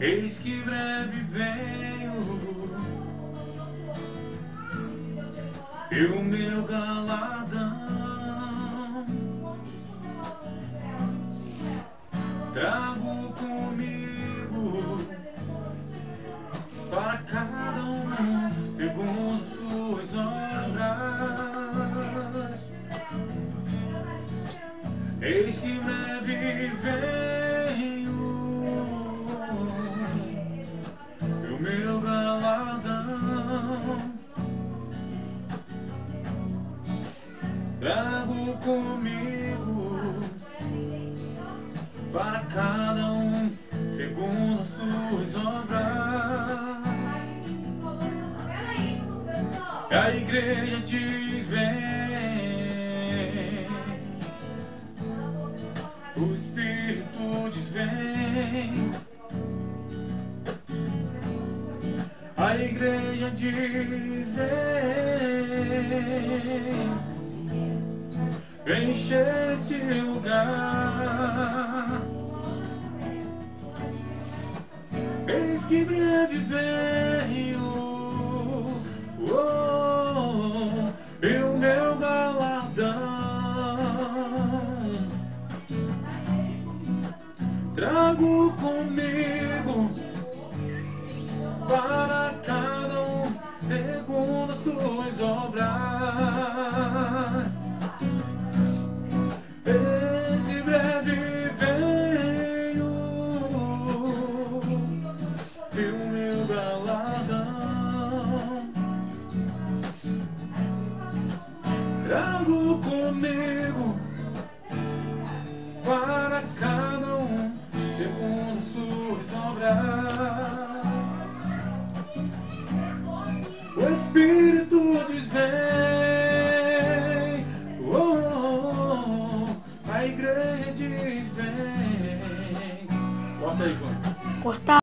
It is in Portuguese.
Eis que breve venho. E o meu galadão Trago comigo Para cada um Segundo suas obras. Eis que breve venho trago comigo para cada um segundo as suas obras. A igreja diz vem, o Espírito diz vem. A igreja diz vem encher esse lugar. Eis que breve venho, oh, e o meu galardão trago comigo para cada um segundo as suas obras. Trago comigo para cada um segundo suas obras. O Espírito diz vem, oh, oh, oh, a igreja diz vem. Corta aí, João. Cortar.